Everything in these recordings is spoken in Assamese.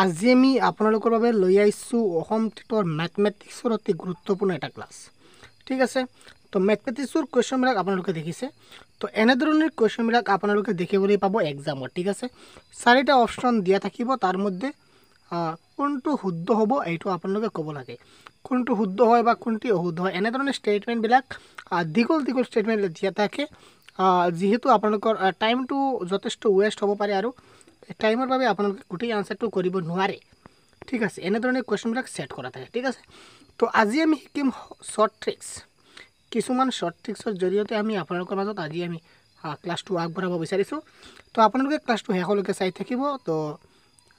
আজি আমি আপোনালোকৰ বাবে লৈ আহিছোঁ অসম টেটৰ মেথমেটিক্সৰ অতি গুৰুত্বপূৰ্ণ এটা ক্লাছ ঠিক আছে? তো মেথমেটিক্সৰ কুৱেশ্যনবিলাক আপোনালোকে দেখিছে। তো এনেধৰণৰ কুৱেশ্যনবিলাক আপোনালোকে দেখিবলৈ পাব এক্সামত ঠিক আছে? চাৰিটা অপশ্যন দিয়া থাকিব তাৰ মধ্যে কোনটো শুদ্ধ হ'ব এইটো আপোনালোকে ক'ব লাগে। কোনটো শুদ্ধ হয় বা কোনটো অশুদ্ধ হয় এনেধৰণৰ ষ্টেটমেণ্টবিলাক দীঘল দীঘল ষ্টেটমেণ্ট দিয়া থাকে। যিহেতু আপোনালোকৰ টাইমটো যথেষ্ট ৱেষ্ট হ'ব পাৰে আৰু টাইমৰ বাবে আপোনালোকে গোটেই আনচাৰটো কৰিব নোৱাৰে। ঠিক আছে এনেধৰণে কুৱেশ্যনবিলাক ছেট কৰা থাকে ঠিক আছে? তো আজি আমি শিকিম শ্বৰ্ট ট্ৰিক্স কিছুমান শ্বৰ্ট ট্ৰিক্সৰ জৰিয়তে আমি আপোনালোকৰ মাজত আজি আমি ক্লাছটো আগবঢ়াব বিচাৰিছোঁ। তো আপোনালোকে ক্লাছটো শেষলৈকে চাই থাকিব। তো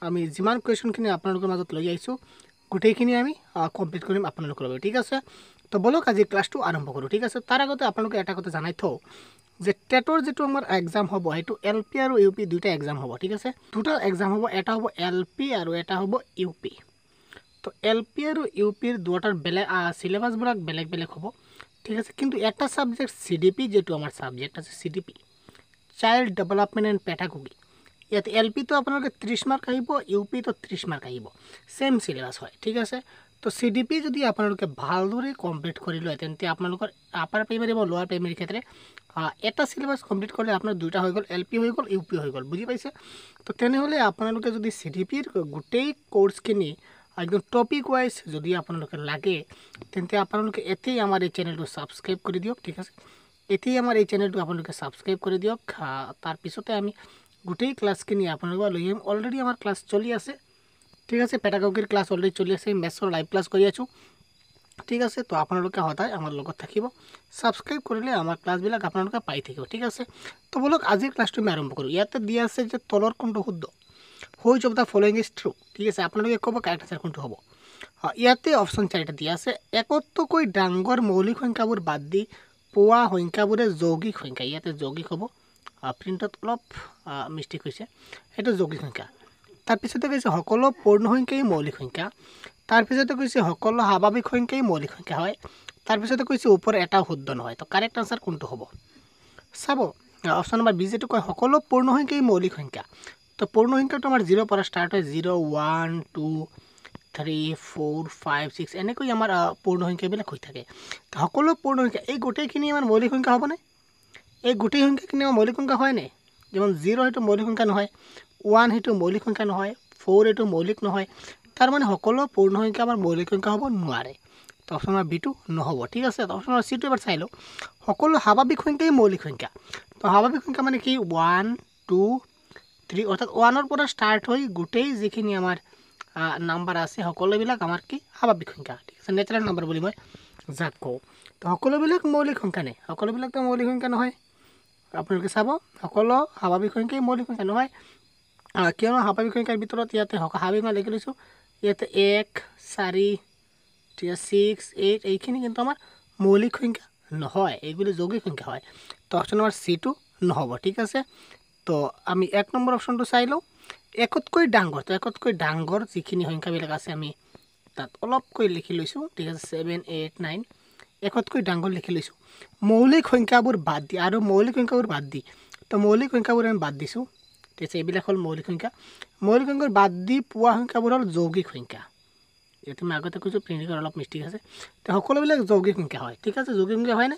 আমি যিমান কুৱেশ্যনখিনি আপোনালোকৰ মাজত লৈ আহিছোঁ গোটেইখিনি আমি কমপ্লিট কৰিম আপোনালোকৰ বাবে ঠিক আছে? তো বলক আজি ক্লাছটো আৰম্ভ কৰোঁ ঠিক আছে? তাৰ আগতে আপোনালোকে এটা কথা জনাই থওঁ। যে টেটৰ যিটো আমাৰ এক্সাম হ'ব সেইটো এল পি আৰু ইউ পি দুইটা এক্সাম হ'ব ঠিক আছে? দুটা এক্সাম হ'ব এটা হ'ব এল পি আৰু এটা হ'ব ইউ পি তো এল পি আৰু ইউ পিৰ দুটাৰ বেলেগ চিলেবাছবিলাক বেলেগ বেলেগ হ'ব ঠিক আছে? কিন্তু এটা ছাবজেক্ট চি ডি পি যিটো আমাৰ ছাবজেক্ট আছে C D P child development and pedagogy ইয়াত এল পিটো আপোনালোকে ত্ৰিছ মাৰ্ক আহিব ইউ পিটো ত্ৰিছ মাৰ্ক আহিব ছেম চিলেবাছ হয় ঠিক আছে? তো চি ডি পি যদি আপোনালোকে ভালদৰে কমপ্লিট কৰি লয় তেন্তে আপোনালোকৰ আপাৰ প্ৰাইমেৰী বা লোৱাৰ প্ৰাইমেৰী ক্ষেত্ৰে এটা চিলেবাছ কমপ্লিট কৰিলে আপোনাৰ দুটা হৈ গ'ল এল পি হৈ গ'ল ইউ পি হৈ গ'ল বুজি পাইছে? তো তেনেহ'লে আপোনালোকে যদি চি ডি পিৰ গোটেই কোৰ্চখিনি একদম টপিক ৱাইজ যদি আপোনালোকে লাগে তেন্তে আপোনালোকে এতিয়াই আমাৰ এই চেনেলটো ছাবস্ক্ৰাইব কৰি দিয়ক ঠিক আছে? এতিয়াই আমাৰ এই চেনেলটো আপোনালোকে ছাবস্ক্ৰাইব কৰি দিয়ক তাৰপিছতে আমি গোটেই ক্লাছখিনি আপোনালোকৰ লৈ আহিম অলৰেডি আমাৰ ক্লাছ চলি আছে। ঠিক আছে পেটাগগীৰ ক্লাছ অলৰেডি চলি আছে মেথছৰ লাইভ ক্লাছ কৰি আছোঁ। ঠিক আছে তো আপোনালোকে সদায় আমাৰ লগত থাকিব। ছাবস্ক্ৰাইব কৰিলে আমাৰ ক্লাছবিলাক আপোনালোকে পাই থাকিব ঠিক আছে? তো বলক আজিৰ ক্লাছটো আমি আৰম্ভ কৰোঁ। ইয়াতে দিয়া আছে যে তলৰ কোনটো শুদ্ধ? Which of the following is true ঠিক আছে আপোনালোকে ক'ব কাৰেক্ট আনচাৰ কোনটো হ'ব। ইয়াতে অপশ্যন চাৰিটা দিয়া আছে। একতকৈ ডাঙৰ মৌলিক সংখ্যাবোৰ বাদ দি পোৱা সংখ্যাবোৰে যৌগিক সংখ্যা। ইয়াতে যৌগিক হ'ব। প্ৰিণ্টত অলপ মিষ্টেক হৈছে। সেইটো যৌগিক সংখ্যা। তাৰপিছতে কৈছে সকলো পূৰ্ণ সংখ্যাই মৌলিক সংখ্যা। তাৰপিছতে কৈছে সকলো স্বাভাৱিক সংখ্যাই মৌলিক সংখ্যা হয়। তাৰপিছতে কৈছে ওপৰত এটা শুদ্ধ নহয়। তো কাৰেক্ট আনচাৰ কোনটো হ'ব? চাব অপশ্যন নম্বৰ বি যিটো কয় সকলো পূৰ্ণ সংখ্যাই মৌলিক সংখ্যা। তো পূৰ্ণ সংখ্যাটো আমাৰ জিৰ'ৰ পৰা ষ্টাৰ্ট হয়। Zero' one two three four five six এনেকৈ আমাৰ পূৰ্ণ সংখ্যাবিলাক হৈ থাকে। সকলো পূৰ্ণ সংখ্যা এই গোটেইখিনি আমাৰ মৌলিক সংখ্যা হ'বনে? এই গোটেই সংখ্যাখিনি আমাৰ মৌলিক সংখ্যা হয়নে? যেমন জিৰ' সেইটো মৌলিক সংখ্যা নহয়। ওৱান সেইটো মৌলিক সংখ্যা নহয় ফ'ৰ এইটো মৌলিক নহয় তাৰমানে সকলো পূৰ্ণ সংখ্যা আমাৰ মৌলিক সংখ্যা হ'ব নোৱাৰে। তো অপশ্যন নম্বৰ বিটো নহ'ব ঠিক আছে? অপশ্যন নম্বৰ চিটো এবাৰ চাই লওঁ। সকলো স্বাভাৱিক সংখ্যাই মৌলিক সংখ্যা। তো স্বাভাৱিক সংখ্যা মানে কি? ওৱান টু থ্ৰী অৰ্থাৎ ওৱানৰ পৰা ষ্টাৰ্ট হৈ গোটেই যিখিনি আমাৰ নাম্বাৰ আছে সকলোবিলাক আমাৰ কি? স্বাভাৱিক সংখ্যা। ঠিক আছে? নেচাৰেল নাম্বাৰ বুলি মই যাক কওঁ। তো সকলোবিলাক মৌলিক সংখ্যা নাই সকলোবিলাকতো মৌলিক সংখ্যা নহয়। আপোনালোকে চাব সকলো স্বাভাৱিক সংখ্যাই মৌলিক সংখ্যা নহয়। কিয়নো স্বাভাৱিক সংখ্যাৰ ভিতৰত ইয়াতে স্বাভাৱিক মই লিখি লৈছোঁ। ইয়াতে এক চাৰি আছে ছিক্স এইট এইখিনি কিন্তু আমাৰ মৌলিক সংখ্যা নহয় এইগুলি যৌগিক সংখ্যা হয়। তো অপশ্যন নম্বৰ চিটো নহ'ব ঠিক আছে? তো আমি এক নম্বৰ অপশ্যনটো চাই লওঁ। একতকৈ ডাঙৰ তো একতকৈ ডাঙৰ যিখিনি সংখ্যাবিলাক আছে আমি তাত অলপকৈ লিখি লৈছোঁ ঠিক আছে? ছেভেন এইট নাইন একতকৈ ডাঙৰ লিখি লৈছোঁ। মৌলিক সংখ্যাবোৰ বাদ দি আৰু মৌলিক সংখ্যাবোৰ বাদ দি তো মৌলিক সংখ্যাবোৰ আমি বাদ দিছোঁ। ঠিক আছে এইবিলাক হ'ল মৌলিক সংখ্যা মৌলিক সংখ্যাৰ বাদ দি পোৱা সংখ্যাবোৰ হ'ল যৌগিক সংখ্যা ইয়াতে মই আগতে কৈছোঁ প্ৰিণ্টিঙৰ অলপ মিষ্টেক আছে তো সকলোবিলাক যৌগিক সংখ্যা হয় ঠিক আছে যৌগিক সংখ্যা হয়নে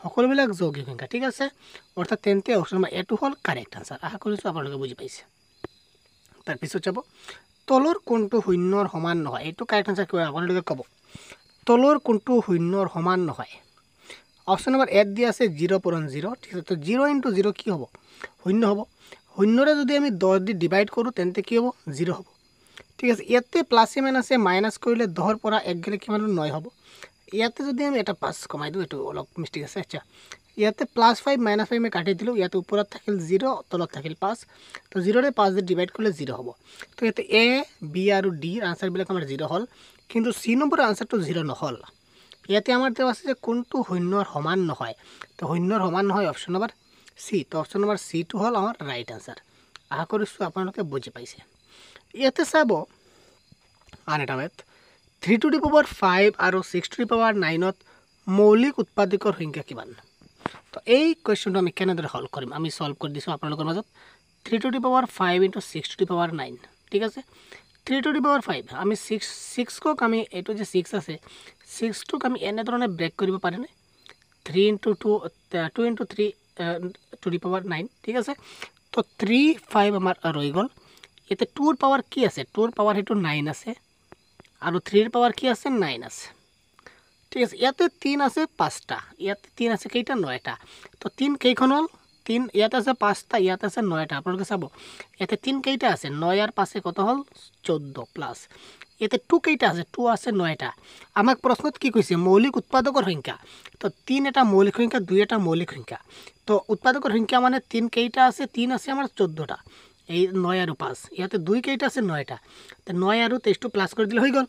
সকলোবিলাক যৌগিক সংখ্যা ঠিক আছে অৰ্থাৎ তেন্তে অপশ্যন নম্বৰ এইটো হ'ল কাৰেক্ট আনচাৰ আশা কৰিছোঁ আপোনালোকে বুজি পাইছে তাৰপিছত যাব তলৰ কোনটো শূন্যৰ সমান নহয় এইটো কাৰেক্ট আনচাৰ কিয় আপোনালোকে ক'ব তলৰ কোনটো শূন্যৰ সমান নহয় অপশ্যন নম্বৰ এড দিয়া আছে জিৰ' পূৰণ জিৰ' ঠিক আছে তো জিৰ' ইণ্টু জিৰ' কি হ'ব শূন্য হ'ব শূন্যৰে যদি আমি দহ দি ডিভাইড কৰোঁ তেন্তে কি হ'ব? জিৰ' হ'ব। ঠিক আছে ইয়াতে প্লাছে মাইনাছে মাইনাছ কৰিলে দহৰ পৰা এক গ'লে কিমান নয় হ'ব। ইয়াতে যদি আমি এটা পাঁচ কমাই দিওঁ এইটো অলপ মিষ্টেক আছে আচ্ছা। ইয়াতে প্লাছ ফাইভ মাইনাছ ফাইভ আমি কাটি দিলোঁ ইয়াতে ওপৰত থাকিল জিৰ' তলত থাকিল পাঁচ। তো জিৰ'ৰে পাঁচ দি ডিভাইড কৰিলে জিৰ' হ'ব। তো ইয়াতে এ বি আৰু ডিৰ আনচাৰবিলাক আমাৰ জিৰ' হ'ল। কিন্তু চি নম্বৰৰ আনচাৰটো জিৰ' নহ'ল। ইয়াতে আমাৰ তেওঁ আছে যে কোনটো শূন্যৰ সমান নহয়। তো শূন্যৰ সমান নহয় option number C option number চিটো হ'ল আমাৰ ৰাইট আনচাৰ আশা কৰিছোঁ আপোনালোকে বুজি পাইছে। ইয়াতে চাব আন এটা math three to the power five আৰু ছিক্স টু দি পাৱাৰ নাইনত মৌলিক উৎপাদকৰ সংখ্যা কিমান? তো এই কুৱেশ্যনটো আমি কেনেদৰে সল্ভ কৰিম? আমি সলভ কৰি দিছোঁ আপোনালোকৰ মাজত। Three to the power five into six to the power nine ঠিক আছে? Three to the power five আমি ছিক্স ছিক্সক আমি এইটো যে ছিক্স আছে ছিক্সটোক আমি এনেধৰণে ব্ৰেক কৰিব পাৰিনে? Three into two two into three to the power nine ঠিক আছে? তো থ্ৰী ফাইভ আমাৰ ৰৈ গ'ল। ইয়াতে টুৰ পাৱাৰ কি আছে? টুৰ পাৱাৰ সেইটো নাইন আছে। আৰু থ্ৰীৰ পাৱাৰ কি আছে? নাইন আছে। ঠিক আছে ইয়াতে তিন আছে পাঁচটা। ইয়াতে তিন আছে কেইটা? নয়টা। তো তিন কেইখন হ'ল? তিন, ইয়াতে আছে পাঁচটা, ইয়াতে আছে নয়টা। আপোনালোকে চাব, ইয়াতে তিন কেইটা আছে, নয় আৰু পাঁচে কত হ'ল? চৈধ্য প্লাছ। ইয়াতে টু কেইটা আছে, টু আছে নয়টা। আমাক প্ৰশ্নত কি কৈছে, মৌলিক উৎপাদকৰ সংখ্যা? তো তিন এটা মৌলিক সংখ্যা, দুই এটা মৌলিক সংখ্যা। তো উৎপাদকৰ সংখ্যা মানে তিন কেইটা আছে, তিন আছে আমাৰ চৈধ্যটা। এই নয় আৰু পাঁচ, ইয়াতে দুই কেইটা আছে, নয়টা। তো নয় আৰু তেইছটো প্লাছ কৰি দিলে হৈ গ'ল।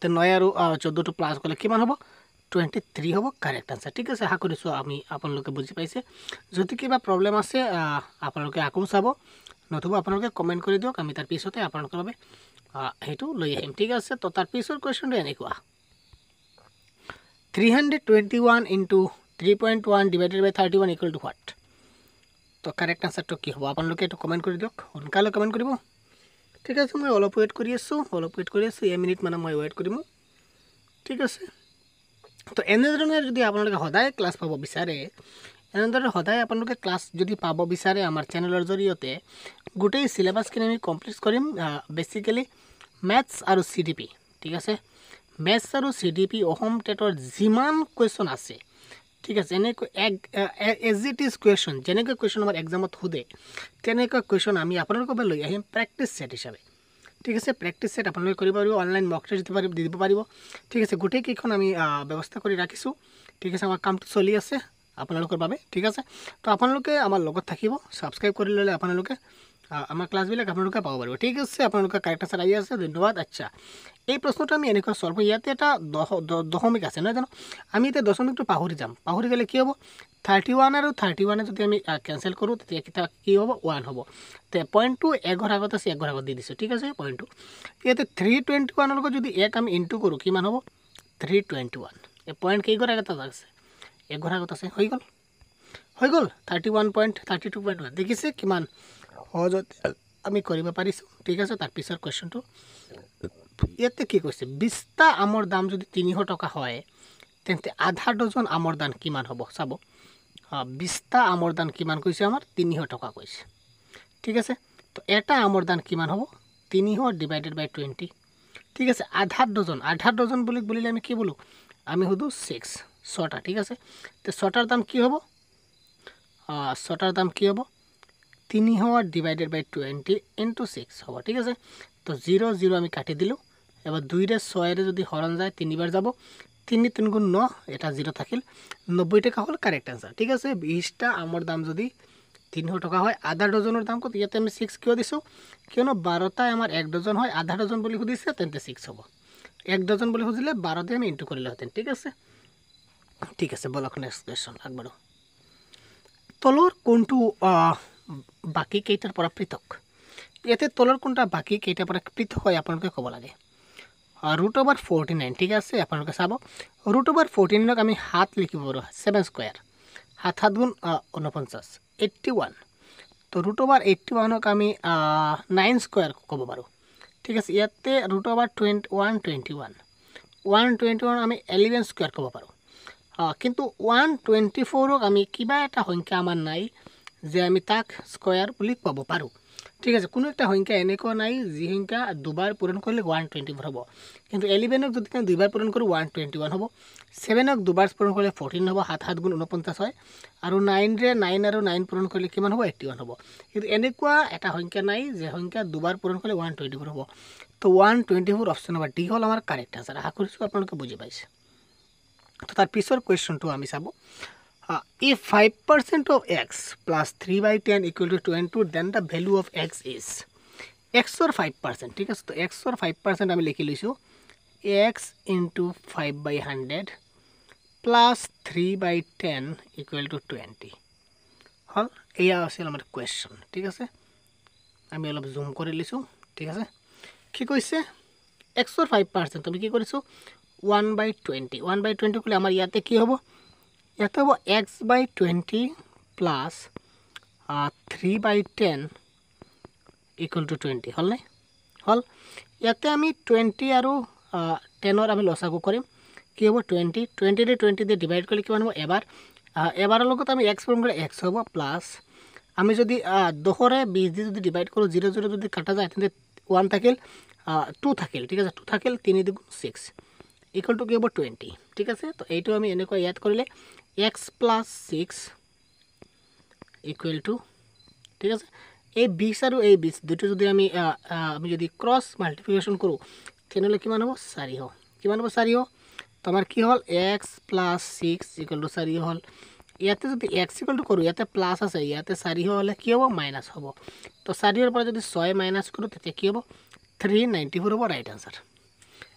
তো নয় আৰু চৈধ্যটো প্লাছ কৰিলে কিমান হ'ব? টুৱেণ্টি থ্ৰী হ'ব কাৰেক্ট আনচাৰ ঠিক আছে আশা কৰিছোঁ আমি আপোনালোকে বুজি পাইছে যদি কিবা প্ৰব্লেম আছে আপোনালোকে আকৌ চাব নতুবা আপোনালোকে কমেণ্ট কৰি দিয়ক আমি তাৰ পিছতে আপোনালোকৰ বাবে সেইটো লৈ আহিম ঠিক আছে তো তাৰ পিছৰ কুৱেশ্যনটো এনেকুৱা three hundred twenty one into three point one divided by thirty one equal to what তো কাৰেক্ট আনচাৰটো কি হ'ব আপোনালোকে এইটো কমেণ্ট কৰি দিয়ক সোনকালে কমেণ্ট কৰিব ঠিক আছে মই অলপ ৱেইট কৰি আছোঁ অলপ ৱেইট কৰি আছোঁ এমিনিট মানে মই ৱেইট কৰিম ঠিক আছে তো এনেধৰণে যদি আপোনালোকে সদায় ক্লাছ পাব বিচাৰে এনেদৰে সদায় আপোনালোকে ক্লাছ যদি পাব বিচাৰে আমাৰ চেনেলৰ জৰিয়তে গোটেই চিলেবাছখিনি আমি কমপ্লিট কৰিম বেচিকেলি মেথছ আৰু চি ডি পি ঠিক আছে? মেথছ আৰু চি ডি পি অসম টেটৰ যিমান কুৱেশ্যন আছে ঠিক আছে? এনেকৈ এক এজ ইট ইজ কুৱেশ্যন যেনেকৈ কুৱেশ্যন আমাৰ এক্সামত সোধে তেনেকুৱা কুৱেশ্যন আমি আপোনালোকৰ লৈ আহিম প্ৰেক্টিছ ছেট হিচাপে। ঠিক আছে প্ৰেক্টিছ ছেট আপোনালোকে কৰিব পাৰিব অনলাইন মক টেষ্ট দিব পাৰিব দিব পাৰিব। ঠিক আছে গোটেইকেইখন আমি ব্যৱস্থা কৰি ৰাখিছোঁ। ঠিক আছে আমাৰ কামটো চলি আছে আপোনালোকৰ বাবে ঠিক আছে। তো আপোনালোকে আমাৰ লগত থাকিব ছাবস্ক্ৰাইব কৰি ল'লে আপোনালোকে। আমাৰ ক্লাছবিলাক আপোনালোকে পাব পাৰিব। ঠিক আছে আপোনালোকে কাৰেক্ট আনচাৰ আহি আছে ধন্যবাদ। আচ্ছা এই প্ৰশ্নটো আমি এনেকুৱা চল্ভ ইয়াতে এটা দশ দশমিক আছে নহয় জানো? আমি এতিয়া দশমিকটো পাহৰি যাম। পাহৰি গ'লে কি হ'ব? থাৰ্টি ওৱান আৰু থাৰ্টি ওৱানে যদি আমি কেঞ্চেল কৰোঁ তেতিয়া কেতিয়া কি হ'ব? ওৱান হ'ব। তে পইণ্টটো এঘৰ আগত আছে এঘৰ আগত দি দিছোঁ। ঠিক আছে পইণ্টটো ইয়াতে থ্ৰী টুৱেণ্টি ওৱানৰ লগত যদি এক আমি ইনটু কৰোঁ কিমান হ'ব? থ্ৰী টুৱেণ্টি ওৱান এই পইণ্ট কেইঘৰ আগত আছে? এঘৰ আগত আছে হৈ গ'ল। হৈ গ'ল। Thirty one point thirty two point one দেখিছে কিমান সহজতে আমি কৰিব পাৰিছোঁ। ঠিক আছে তাৰ পিছৰ কুৱেশ্যনটো ইয়াতে কি কৈছে বিছটা আমৰ দাম যদি তিনিশ টকা হয় তেন্তে আধা ডজন আমৰ দাম কিমান হ'ব? চাব। বিছটা আমৰ দাম কিমান কৈছে আমাৰ? তিনিশ টকা কৈছে। ঠিক আছে তো এটা আমৰ দাম কিমান হ'ব? তিনিশ ডিভাইডেড বাই টুৱেণ্টি ঠিক আছে আধা ডজন আধা ডজন বুলি বুলিলে আমি কি বোলো? আমি সুধোঁ ছিক্স ছটা। ঠিক আছে তো ছটাৰ দাম কি হ'ব? ছটাৰ দাম কি হ'ব? তিনিশ divided by twenty into six হ'ব ঠিক আছে? তো জিৰ' জিৰ' আমি কাটি দিলোঁ। এবাৰ দুইৰে ছয়েৰে যদি হৰণ যায় তিনিবাৰ যাব। তিনি তিনি গুণ ন এটা জিৰ' থাকিল। নব্বৈ টকা হ'ল কাৰেক্ট এনচাৰ ঠিক আছে? বিছটা আমৰ দাম যদি তিনিশ টকা হয় আধা ডজনৰ দাম ক'ত? ইয়াতে আমি ছিক্স কিয় দিছোঁ? কিয়নো বাৰটাই আমাৰ এক ডজন হয় আধা ডজন বুলি সুধিছে তেন্তে ছিক্স হ'ব। এক ডজন বুলি সুধিলে বাৰতে আমি ইনটু কৰিলোহেঁতেন ঠিক আছে? ঠিক আছে বলক নেক্সট কুৱেশ্যন আগবাঢ়ো। তলৰ কোনটো বাকী কেইটাৰ পৰা পৃথক। ইয়াতে তলৰ কোনটা বাকী কেইটাৰ পৰা পৃথক হয় আপোনালোকে ক'ব লাগে। ৰুট অভাৰ ফৰ্টি নাইন ঠিক আছে আপোনালোকে চাব। ৰুট অভাৰ ফৰ্টি নাইনক আমি সাত লিখিব পাৰোঁ ছেভেন স্কুৱেৰ সাত সাত গুণ ঊনপঞ্চাছ এইট্টি ওৱান তো ৰুট অভাৰ এইট্টি ওৱানক আমি নাইন স্কুৱেৰ ক'ব পাৰোঁ। ঠিক আছে ইয়াতে root over twenty one twenty one one twenty one আমি এলিভেন স্কুৱেৰ ক'ব পাৰোঁ। কিন্তু ওৱান টুৱেণ্টি ফ'ৰক আমি কিবা এটা সংখ্যা আমাৰ নাই। যে আমি তাক স্কোয়াৰ বুলি ক'ব পাৰোঁ। ঠিক আছে কোনো একটা সংখ্যা এনেকুৱা নাই যি সংখ্যা দুবাৰ পূৰণ কৰিলে ওৱান টুৱেণ্টি ফ'ৰ হ'ব। কিন্তু এলিভেনক যদি আমি দুইবাৰ পূৰণ কৰোঁ ওৱান টুৱেণ্টি ওৱান হ'ব। ছেভেনক দুবাৰ পূৰণ কৰিলে ফৰ্টিন হ'ব সাত সাত গুণ ঊনপঞ্চাছ হয়। আৰু নাইনৰে নাইন আৰু নাইন পূৰণ কৰিলে কিমান হ'ব এইট্টি ওৱান হ'ব। কিন্তু এনেকুৱা এটা সংখ্যা নাই যে সংখ্যা দুবাৰ পূৰণ কৰিলে ওৱান টুৱেণ্টি ফ'ৰ হ'ব। তো one twenty four option number D হ'ল আমাৰ কাৰেক্ট আনচাৰ আশা কৰিছোঁ আপোনালোকে বুজি পাইছে। তো তাৰ পিছৰ কুৱেশ্যনটো আমি চাব। If 5% of x plus 3 by 10 equal to 22 then the value of x is x or 5% ঠিক আছে তো x or 5% আমি লিখি লৈছোঁ x into 5 by 100 plus 3 by 10 equal to 20 হ'ল এয়া আছিল আমাৰ কুৱেশ্যন ঠিক আছে আমি অলপ জুম কৰি লৈছোঁ ঠিক আছে কি কৈছে এক্সৰ ফাইভ পাৰ্চেণ্ট আমি কি কৰিছোঁ one by twenty one by twenty ক'লে আমাৰ ইয়াতে কি হ'ব ইয়াতে হ'ব X by twenty plus three by ten equal to twenty হ'লনে? হ'ল। ইয়াতে আমি টুৱেণ্টি আৰু টেনৰ আমি লছাগু কৰিম। কি হ'ব? টুৱেণ্টি টুৱেণ্টি দি টুৱেণ্টি দি ডিভাইড কৰিলে কিমান হ'ব? এবাৰ। এবাৰৰ লগত আমি এক্স পূৰণ কৰিলে এক্স হ'ব প্লাছ আমি যদি দহৰে বিছ দি যদি ডিভাইড কৰোঁ জিৰ' জিৰ' যদি কাটা যায় তেন্তে ওৱান থাকিল টু থাকিল ঠিক আছে? টু থাকিল তিনি দুগুণ ছিক্স ইকুৱেল টু কি হ'ব? টুৱেণ্টি ঠিক আছে? তো এইটো আমি এনেকৈ ইয়াত কৰিলে X plus six equal to ঠিক আছে? এই বিছ আৰু এই বিছ দুটো যদি আমি আমি যদি ক্ৰছ মাল্টিপ্লিকেশ্যন কৰোঁ তেনেহ'লে কিমান হ'ব? চাৰিশ কিমান হ'ব? চাৰিশ তো আমাৰ কি হ'ল? X plus six equal to চাৰিশ হ'ল। ইয়াতে যদি এক্স ইকুৱেল টু কৰোঁ ইয়াতে প্লাছ আছে। ইয়াতে চাৰিশ হ'লে কি হ'ব? মাইনাছ হ'ব। তো চাৰিশৰ পৰা যদি ছয় মাইনাছ কৰোঁ তেতিয়া কি হ'ব? থ্ৰী নাইণ্টি ফ'ৰ হ'ব ৰাইট আনচাৰ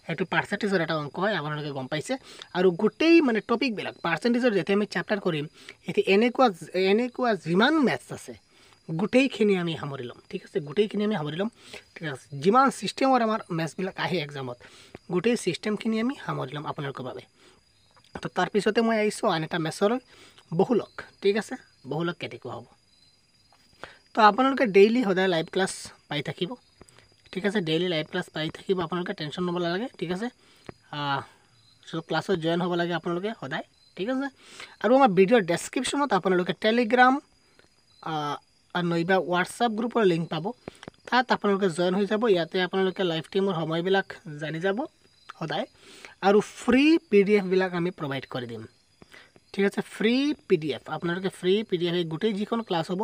সেইটো পাৰ্চেণ্টেজৰ এটা অংক হয় আপোনালোকে গম পাইছে। আৰু গোটেই মানে টপিকবিলাক পাৰ্চেণ্টেজৰ যেতিয়া আমি চেপ্টাৰ কৰিম এতিয়া এনেকুৱা এনেকুৱা যিমান মেথছ আছে গোটেইখিনি আমি সামৰি ল'ম ঠিক আছে? গোটেইখিনি আমি সামৰি ল'ম ঠিক আছে? যিমান ছিষ্টেমৰ আমাৰ মেথছবিলাক আহে এক্সামত গোটেই ছিষ্টেমখিনি আমি সামৰি ল'ম আপোনালোকৰ বাবে। তো তাৰপিছতে মই আহিছোঁ আন এটা মেথছলৈ বহুলক ঠিক আছে? বহুলক কেনেকুৱা হ'ব? তো আপোনালোকে ডেইলি সদায় লাইভ ক্লাছ পাই থাকিব। ঠিক আছে ডেইলি লাইভ ক্লাছ পাই থাকিব আপোনালোকে টেনশ্যন ল'ব নালাগে ঠিক আছে? ক্লাছত জইন হ'ব লাগে আপোনালোকে সদায় ঠিক আছে? আৰু আমাৰ ভিডিঅ'ৰ ডেছক্ৰিপশ্যনত আপোনালোকে টেলিগ্ৰাম নৈবা হোৱাটছআপ গ্ৰুপৰ লিংক পাব। তাত আপোনালোকে জইন হৈ যাব ইয়াতে আপোনালোকে লাইভ টিমৰ সময়বিলাক জানি যাব সদায়। আৰু ফ্ৰী পি ডি এফবিলাক আমি প্ৰভাইড কৰি দিম। ঠিক আছে ফ্ৰী পি ডি এফ আপোনালোকে ফ্ৰী পি ডি এই গোটেই যিখন ক্লাছ হ'ব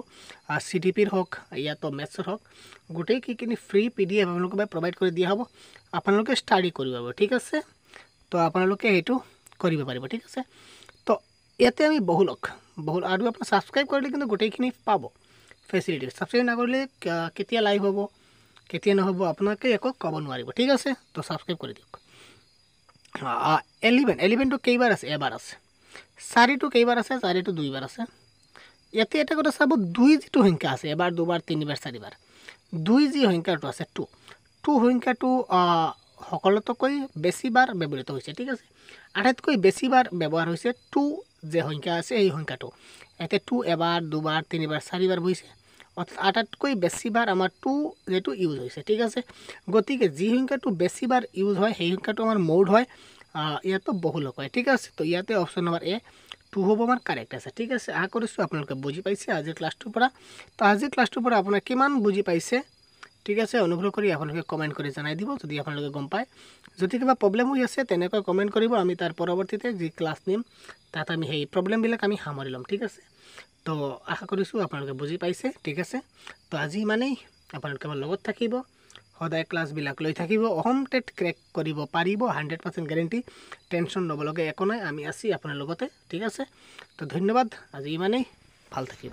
চি ডি পিৰ হওক ইয়াতো মেথছৰ হওক গোটেই কিখিনি ডি এফ আপোনালোকৰ বাবে প্ৰভাইড কৰি দিয়া হ'ব আপোনালোকে ষ্টাডি কৰিব পাৰিব ঠিক আছে? তো আপোনালোকে সেইটো কৰিব পাৰিব ঠিক আছে? তো ইয়াতে আমি বহুলক বহুল আৰু আপোনাৰ ছাবস্ক্ৰাইব কৰিলে কিন্তু গোটেইখিনি পাব ফেচিলিটি ছাবস্ক্ৰাইব নকৰিলে কেতিয়া লাইভ হ'ব কেতিয়া নহ'ব আপোনালোকে একো ক'ব নোৱাৰিব ঠিক আছে? তো ছাবস্ক্ৰাইব কৰি দিয়ক। এলিভেন এলিভেনটো কেইবাৰ আছে? এবাৰ আছে। চাৰিটো কেইবাৰ আছে চাৰিটো দুইবাৰ আছে। ইয়াতে এটা কথা চাব দুই যিটো সংখ্যা আছে এবাৰ দুবাৰ তিনিবাৰ চাৰিবাৰ দুই যি সংখ্যাটো আছে টু টু সংখ্যাটো সকলোতকৈ বেছিবাৰ ব্যৱহৃত হৈছে ঠিক আছে? আটাইতকৈ বেছিবাৰ ব্যৱহাৰ হৈছে টু যে সংখ্যা আছে সেই সংখ্যাটো। ইয়াতে টু এবাৰ দুবাৰ তিনিবাৰ চাৰিবাৰ হৈছে অৰ্থাৎ আটাইতকৈ বেছিবাৰ আমাৰ টু যিটো ইউজ হৈছে ঠিক আছে? গতিকে যি সংখ্যাটো বেছিবাৰ ইউজ হয় সেই সংখ্যাটো আমাৰ মৌড হয়। ইয়াতো বহুলক হয় ঠিক আছে তো ইয়াতে অপশ্যন নম্বৰ এ টু হ'ব আমাৰ কাৰেক্ট আছে। ঠিক আছে আশা কৰিছোঁ আপোনালোকে বুজি পাইছে। আজিৰ ক্লাছটোৰ পৰা তো আজিৰ ক্লাছটোৰ পৰা আপোনাৰ কিমান বুজি পাইছে? ঠিক আছে অনুগ্ৰহ কৰি আপোনালোকে কমেণ্ট কৰি জনাই দিব যদি আপোনালোকে গম পায়। যদি কিবা প্ৰব্লেম হৈ আছে তেনেকৈ কমেণ্ট কৰিব আমি তাৰ পৰৱৰ্তীতে যি ক্লাছ নিম তাত আমি সেই প্ৰব্লেমবিলাক আমি সামৰি ল'ম। ঠিক আছে তো আশা কৰিছোঁ আপোনালোকে বুজি পাইছে। ঠিক আছে তো আজি ইমানেই। আপোনালোকে আমাৰ লগত থাকিব। সদায় ক্লাছবিলাক লৈ থাকিব অসম টেট ক্ৰেক কৰিব পাৰিব হাণ্ড্ৰেড পাৰ্চেণ্ট গেৰেণ্টি টেনশ্যন ল'ব লগা একো নাই আমি আছি আপোনাৰ লগতে ঠিক আছে? তো ধন্যবাদ আজি ইমানেই ভাল থাকিব।